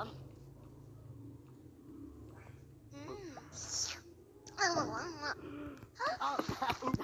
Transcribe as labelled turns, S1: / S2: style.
S1: Um... Oh.